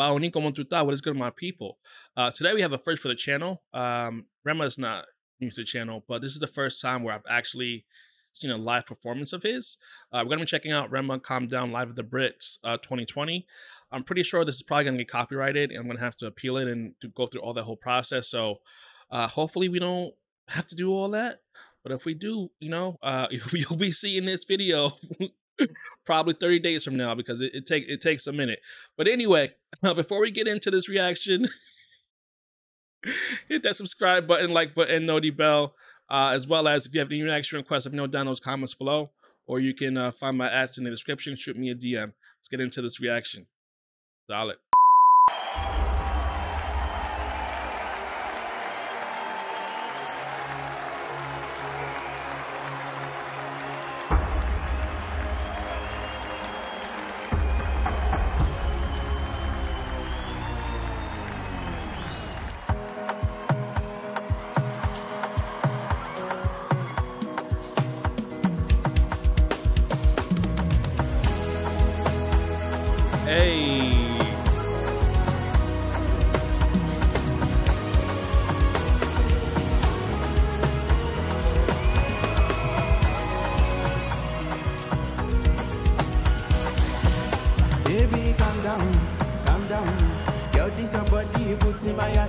Baoni como tu what is good, my people? Uh, today we have a first for the channel. Um, Rema is not new to the channel, but this is the first time where I've actually seen a live performance of his. Uh, we're gonna be checking out Rema Calm Down Live at the Brits uh, 2020. I'm pretty sure this is probably gonna get copyrighted, and I'm gonna have to appeal it and to go through all that whole process. So uh, hopefully we don't have to do all that. But if we do, you know, uh, you'll be seeing this video probably 30 days from now because it, it take it takes a minute. But anyway, uh, before we get into this reaction, hit that subscribe button, like button, noti bell, uh, as well as if you have any reaction requests, let me know down those comments below, or you can uh, find my ads in the description. Shoot me a DM. Let's get into this reaction. Solid.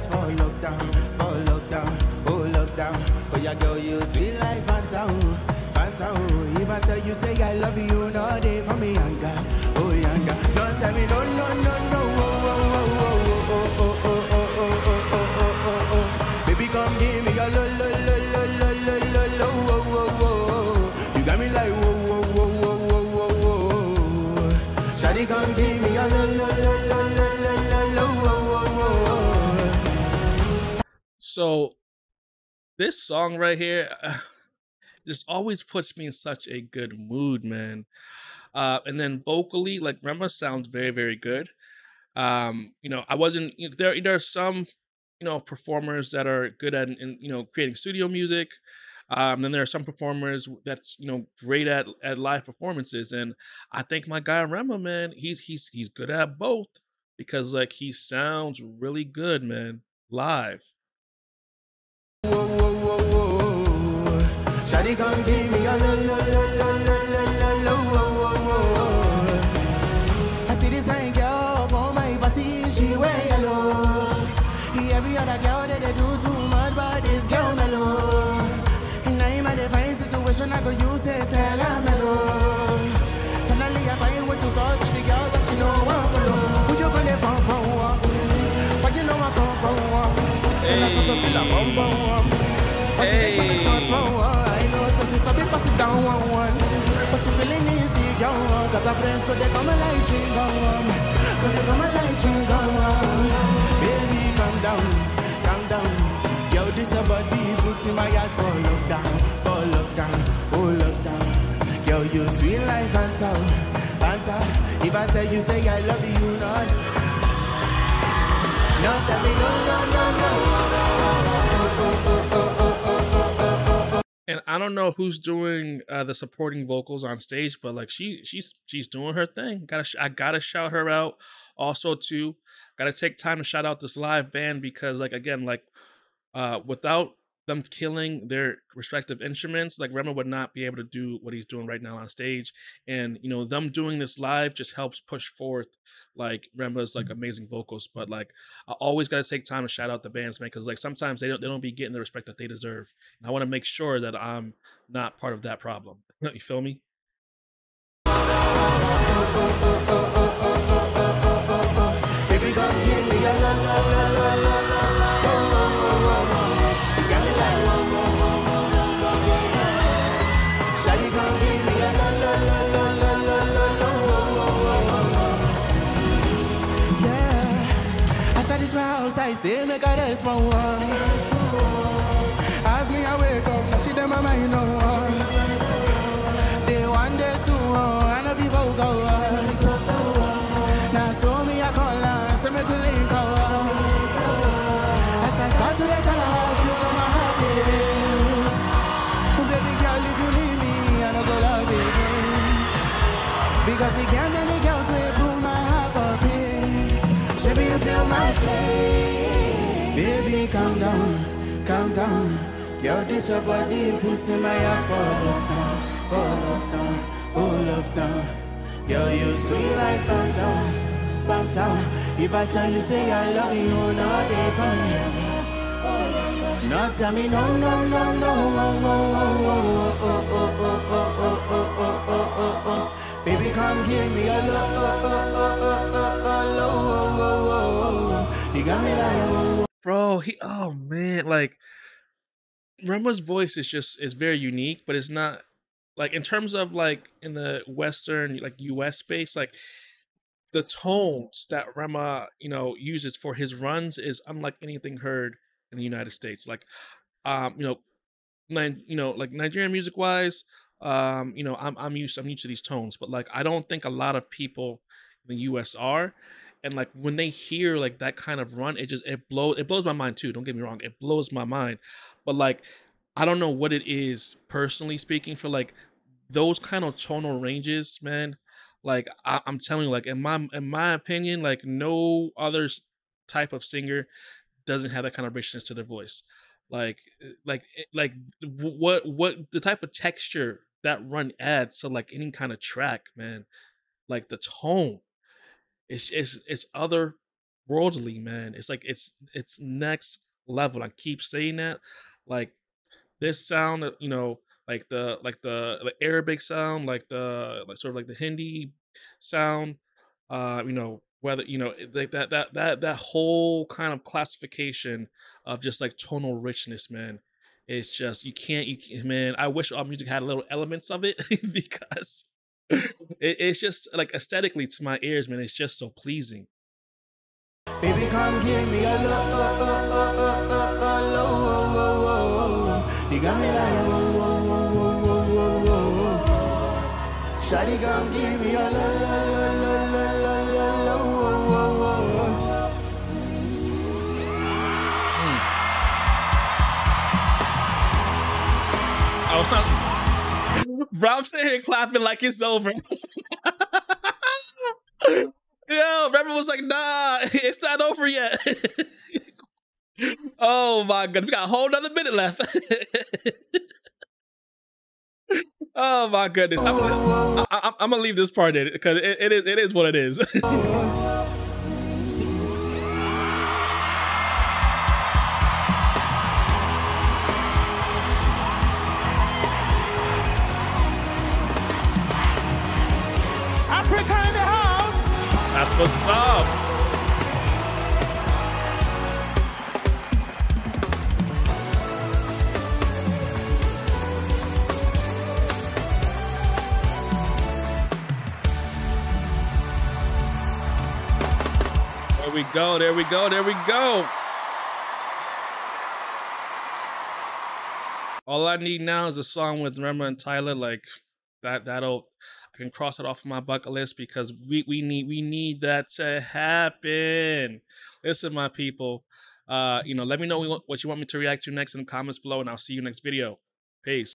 Heart for lockdown, for lockdown, oh lockdown. Oh yeah, girl, you sweet like Fanta, oh, Fanta. oh. If I tell you say I love you, no day for me, younger, oh younger. Don't tell me no, no, no, no, oh, oh, oh, oh, oh, oh, oh, oh, oh, oh, oh, oh, oh, oh, oh. Baby, come give me your lo, lo, lo, lo, lo, lo, lo, lo, oh, oh, oh. You got me like whoa, whoa, whoa, whoa, whoa, whoa, whoa. Shawty, come give me your lo, lo, lo, So this song right here just always puts me in such a good mood, man. Uh, and then vocally, like Rema sounds very, very good. Um, you know, I wasn't you know, there. There are some, you know, performers that are good at, in, you know, creating studio music. Um, then there are some performers that's you know great at at live performances, and I think my guy Rema, man, he's he's he's good at both because like he sounds really good, man, live. Shawty come give me a lo, lo, lo, lo, lo, lo, lo, lo, whoa, whoa, whoa. I see this fine girl for my party, she wear yellow. Every other girl that they do too much, but this girl mellow. And I'm at a fine situation, I go use it, tell her mellow. Finally, I find what you saw to the girl that she know I'm follow. Who you gonna phone for? But you know I come from one. And I start to feel a bum bum. Cause friends go they come and chewing gum. Go they come and like chewing gum. Baby, calm down, calm down. Yo, this your body puts in my heart for lockdown, for lockdown, oh lockdown. Yo, you sweet like Fanta, Fanta. If I tell you say I love you, not. No, tell me no, no, no, I don't know who's doing uh, the supporting vocals on stage, but like she she's she's doing her thing. Gotta I gotta shout her out. Also, too, gotta take time to shout out this live band because like again like uh, without them killing their respective instruments, like Rema would not be able to do what he's doing right now on stage. And you know them doing this live just helps push forth like Rema's like amazing vocals. But like I always gotta take time to shout out the bands, man, because like sometimes they don't they don't be getting the respect that they deserve. And I want to make sure that I'm not part of that problem. you feel me? Make a rest my one. Down, this your body puts in my heart for lockdown, oh lockdown, oh lockdown. Yo, you sweet like Fanta, Fanta. If I tell you say I love you, no day for me. No, tell me no, no, no, no, oh, oh, oh, oh, oh, oh, oh, oh, oh, oh, oh, oh, oh, oh. Baby, come give me a love, oh, oh, oh, oh, oh, oh, oh, oh, oh, oh. You got me like, oh, oh. bro he oh man like Rema's voice is just is very unique but it's not like in terms of like in the western like us space like the tones that Rema you know uses for his runs is unlike anything heard in the united states. Like um you know you know like nigerian music wise um you know i'm i'm used i'm used to these tones but like i don't think a lot of people in the us are and like when they hear like that kind of run it just it blows it blows my mind too don't get me wrong it blows my mind but like i don't know what it is personally speaking for like those kind of tonal ranges man like I, i'm telling you like in my in my opinion like no other type of singer doesn't have that kind of richness to their voice like uh, like like what what the type of texture that run adds to like any kind of track man like the tone it's it's it's other worldly man. It's like it's it's next level. I keep saying that like this sound uh, you know like the like the, the arabic sound like the like sort of like the hindi sound uh you know whether you know like that that that that whole kind of classification of just like tonal richness man. It's just you can't you can't, man i wish all music had little elements of it because it, it's just like aesthetically to my ears, man. It's just so pleasing. Baby, come give me a low. You got me like come give me a low. Bro, I'm sitting here clapping like it's over. Yo, Reverend was like, nah, it's not over yet. oh my god, we got a whole nother minute left. oh my goodness. I'm, I, I, I'm gonna leave this part in because it, it is it is what it is. What's up. There we go. There we go. There we go. All I need now is a song with Rema and Tyler. Like that. That'll. I can cross it off of my bucket list because we we need we need that to happen. Listen, my people. Uh, you know, let me know what you want me to react to next in the comments below, and I'll see you next video. Peace.